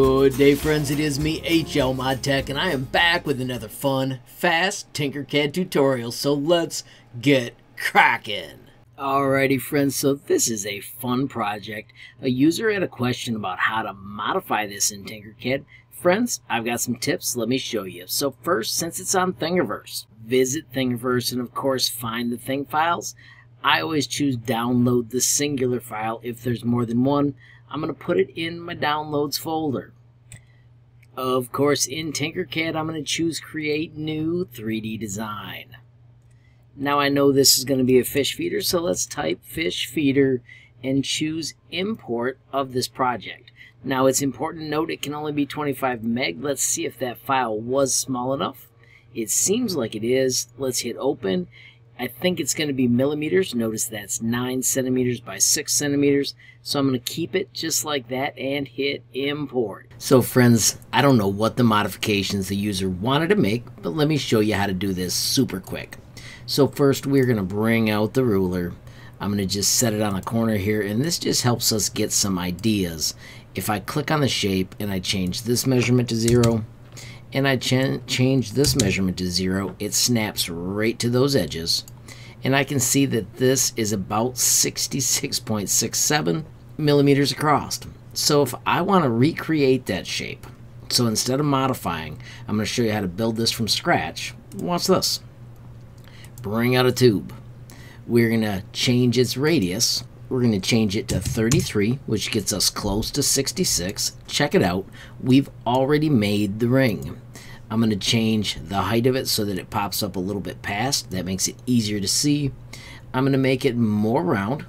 Good day, friends. It is me, HL Mod Tech, and I am back with another fun, fast Tinkercad tutorial. So let's get cracking. Alrighty, friends. So this is a fun project. A user had a question about how to modify this in Tinkercad. Friends, I've got some tips. Let me show you. So first, since it's on Thingiverse, visit Thingiverse and of course find the Thing files. I always choose download the singular file if there's more than one. I'm going to put it in my downloads folder. Of course, in Tinkercad, I'm going to choose Create New 3D Design. Now I know this is going to be a fish feeder, so let's type fish feeder and choose Import of this project. Now it's important to note it can only be 25 meg. Let's see if that file was small enough. It seems like it is. Let's hit Open I think it's going to be millimeters. Notice that's 9 centimeters by 6 centimeters. So I'm going to keep it just like that and hit import. So friends, I don't know what the modifications the user wanted to make, but let me show you how to do this super quick. So first we're going to bring out the ruler. I'm going to just set it on a corner here and this just helps us get some ideas. If I click on the shape and I change this measurement to 0, and I ch change this measurement to zero, it snaps right to those edges. And I can see that this is about 66.67 millimeters across. So if I want to recreate that shape, so instead of modifying, I'm going to show you how to build this from scratch. Watch this. Bring out a tube. We're going to change its radius. We're going to change it to 33, which gets us close to 66. Check it out. We've already made the ring. I'm going to change the height of it so that it pops up a little bit past. That makes it easier to see. I'm going to make it more round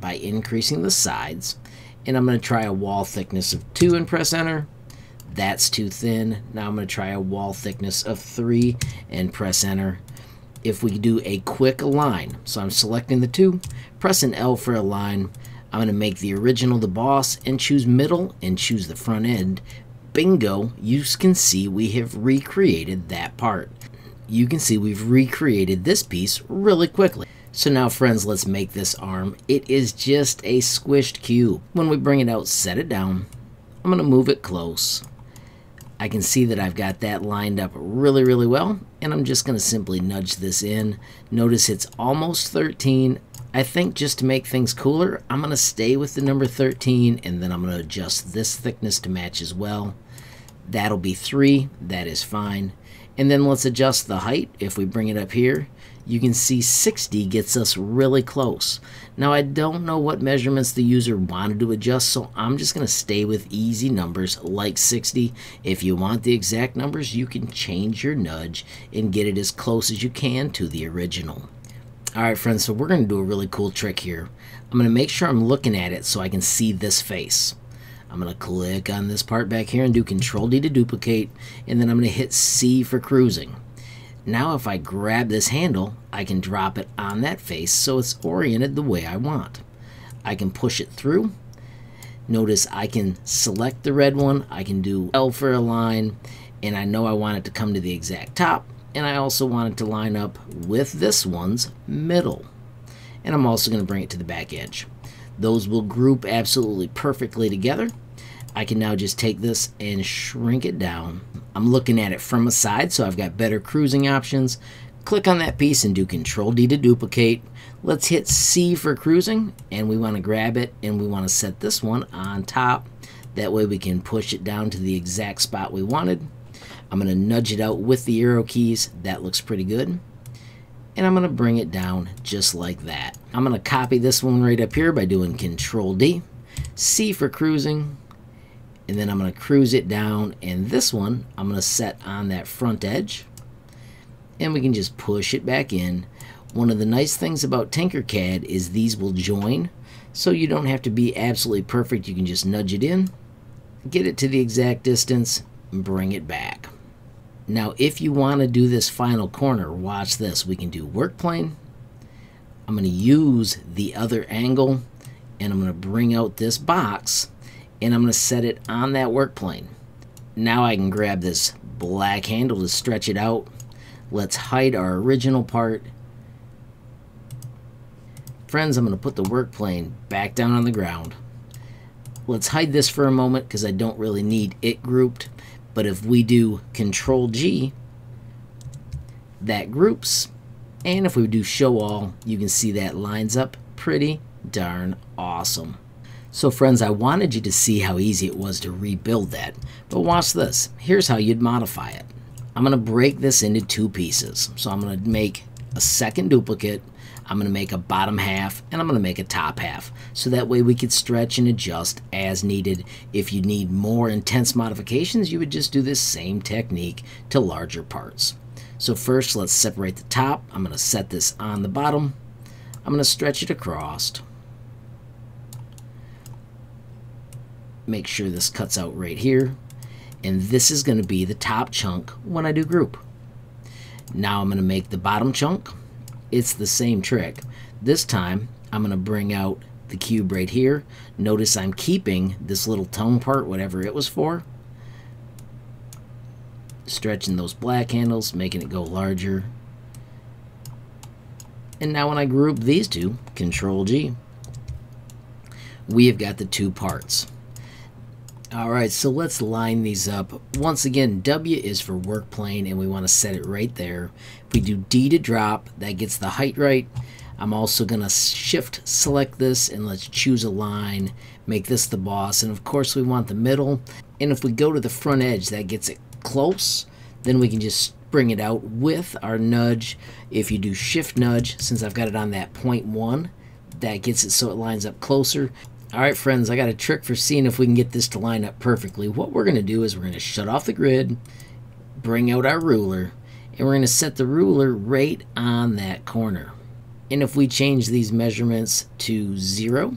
by increasing the sides. And I'm going to try a wall thickness of 2 and press enter. That's too thin. Now I'm going to try a wall thickness of 3 and press enter. If we do a quick align, so I'm selecting the 2, pressing L for align, I'm going to make the original the boss and choose middle and choose the front end bingo, you can see we have recreated that part. You can see we've recreated this piece really quickly. So now friends, let's make this arm. It is just a squished cube. When we bring it out, set it down. I'm going to move it close. I can see that I've got that lined up really, really well, and I'm just going to simply nudge this in. Notice it's almost 13. I think just to make things cooler, I'm going to stay with the number 13, and then I'm going to adjust this thickness to match as well. That'll be 3. That is fine. And then let's adjust the height. If we bring it up here, you can see 60 gets us really close. Now I don't know what measurements the user wanted to adjust, so I'm just going to stay with easy numbers like 60. If you want the exact numbers, you can change your nudge and get it as close as you can to the original. Alright friends, so we're going to do a really cool trick here. I'm going to make sure I'm looking at it so I can see this face. I'm going to click on this part back here and do Control D to duplicate, and then I'm going to hit C for cruising. Now if I grab this handle, I can drop it on that face so it's oriented the way I want. I can push it through. Notice I can select the red one, I can do L for align, and I know I want it to come to the exact top, and I also want it to line up with this one's middle. And I'm also going to bring it to the back edge. Those will group absolutely perfectly together. I can now just take this and shrink it down. I'm looking at it from a side, so I've got better cruising options. Click on that piece and do Control D to duplicate. Let's hit C for cruising, and we want to grab it, and we want to set this one on top. That way we can push it down to the exact spot we wanted. I'm going to nudge it out with the arrow keys. That looks pretty good and I'm going to bring it down just like that. I'm going to copy this one right up here by doing Control D, C for cruising, and then I'm going to cruise it down, and this one I'm going to set on that front edge, and we can just push it back in. One of the nice things about Tinkercad is these will join, so you don't have to be absolutely perfect. You can just nudge it in, get it to the exact distance, and bring it back. Now, if you want to do this final corner, watch this. We can do work plane. I'm going to use the other angle and I'm going to bring out this box and I'm going to set it on that work plane. Now I can grab this black handle to stretch it out. Let's hide our original part. Friends, I'm going to put the work plane back down on the ground. Let's hide this for a moment because I don't really need it grouped. But if we do Control G, that groups. And if we do show all, you can see that lines up pretty darn awesome. So friends, I wanted you to see how easy it was to rebuild that. But watch this. Here's how you'd modify it. I'm going to break this into two pieces. So I'm going to make a second duplicate. I'm going to make a bottom half and I'm going to make a top half. So that way we could stretch and adjust as needed. If you need more intense modifications, you would just do this same technique to larger parts. So first, let's separate the top. I'm going to set this on the bottom. I'm going to stretch it across. Make sure this cuts out right here. And this is going to be the top chunk when I do group. Now I'm going to make the bottom chunk. It's the same trick. This time, I'm going to bring out the cube right here. Notice I'm keeping this little tongue part, whatever it was for stretching those black handles, making it go larger. And now when I group these two, Control G, we have got the two parts. Alright, so let's line these up. Once again, W is for work plane, and we want to set it right there. If we do D to drop, that gets the height right. I'm also going to shift select this, and let's choose align, make this the boss. And of course, we want the middle. And if we go to the front edge, that gets it close, then we can just bring it out with our nudge. If you do shift nudge, since I've got it on that point one, that gets it so it lines up closer. All right, friends, I got a trick for seeing if we can get this to line up perfectly. What we're going to do is we're going to shut off the grid, bring out our ruler, and we're going to set the ruler right on that corner. And if we change these measurements to 0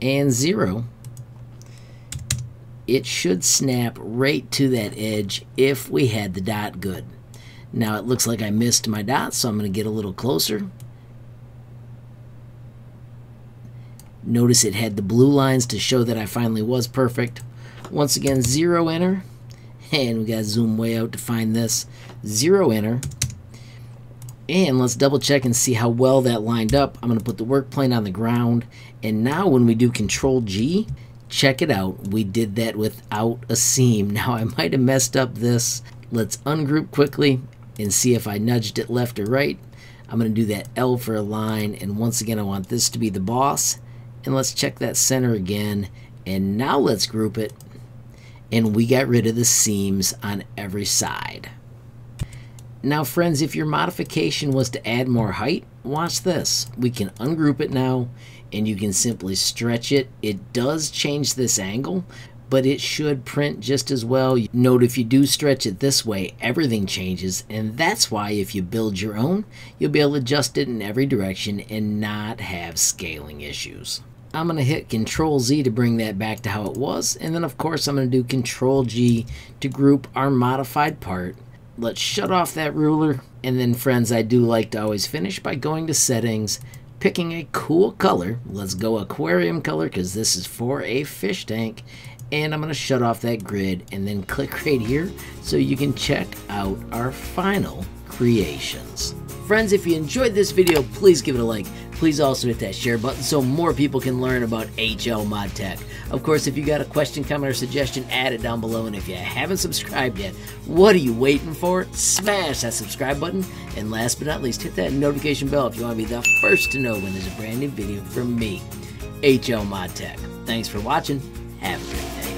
and 0, it should snap right to that edge if we had the dot good. Now it looks like I missed my dot, so I'm going to get a little closer. Notice it had the blue lines to show that I finally was perfect. Once again, zero enter. And we got to zoom way out to find this. Zero enter. And let's double check and see how well that lined up. I'm going to put the work plane on the ground. And now when we do Control G, check it out. We did that without a seam. Now I might have messed up this. Let's ungroup quickly and see if I nudged it left or right. I'm going to do that L for align. And once again, I want this to be the boss. And let's check that center again. And now let's group it. And we got rid of the seams on every side. Now friends, if your modification was to add more height, watch this. We can ungroup it now and you can simply stretch it. It does change this angle, but it should print just as well. Note if you do stretch it this way, everything changes, and that's why if you build your own, you'll be able to adjust it in every direction and not have scaling issues. I'm going to hit Control Z to bring that back to how it was, and then of course I'm going to do Control G to group our modified part. Let's shut off that ruler, and then friends, I do like to always finish by going to Settings, picking a cool color. Let's go aquarium color because this is for a fish tank. And I'm going to shut off that grid and then click right here so you can check out our final creations. Friends, if you enjoyed this video, please give it a like. Please also hit that share button so more people can learn about HL Mod Tech. Of course, if you got a question, comment, or suggestion, add it down below. And if you haven't subscribed yet, what are you waiting for? Smash that subscribe button. And last but not least, hit that notification bell if you want to be the first to know when there's a brand new video from me, HL Mod Tech. Thanks for watching. Have a great day.